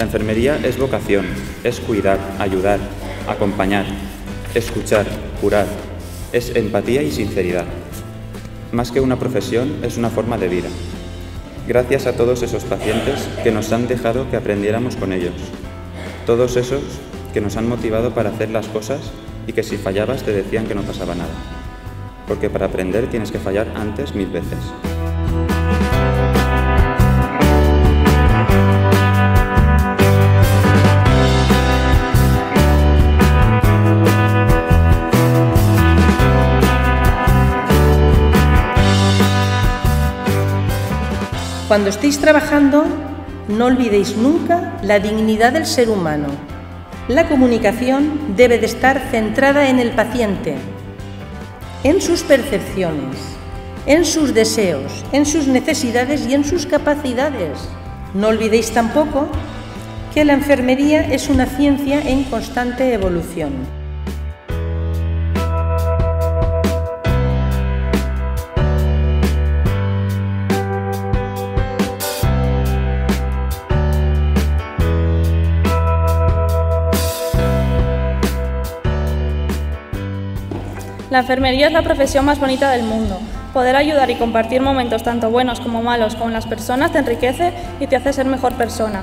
La enfermería es vocación, es cuidar, ayudar, acompañar, escuchar, curar, es empatía y sinceridad. Más que una profesión, es una forma de vida. Gracias a todos esos pacientes que nos han dejado que aprendiéramos con ellos. Todos esos que nos han motivado para hacer las cosas y que si fallabas te decían que no pasaba nada. Porque para aprender tienes que fallar antes mil veces. Cuando estéis trabajando, no olvidéis nunca la dignidad del ser humano. La comunicación debe de estar centrada en el paciente, en sus percepciones, en sus deseos, en sus necesidades y en sus capacidades. No olvidéis tampoco que la enfermería es una ciencia en constante evolución. La enfermería es la profesión más bonita del mundo. Poder ayudar y compartir momentos tanto buenos como malos con las personas te enriquece y te hace ser mejor persona.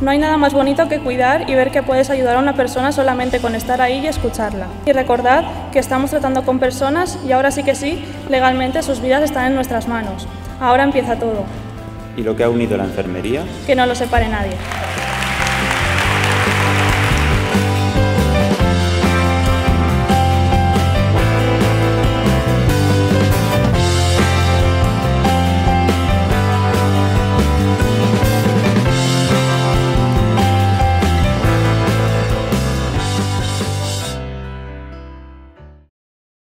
No hay nada más bonito que cuidar y ver que puedes ayudar a una persona solamente con estar ahí y escucharla. Y recordad que estamos tratando con personas y ahora sí que sí, legalmente sus vidas están en nuestras manos. Ahora empieza todo. ¿Y lo que ha unido la enfermería? Que no lo separe nadie.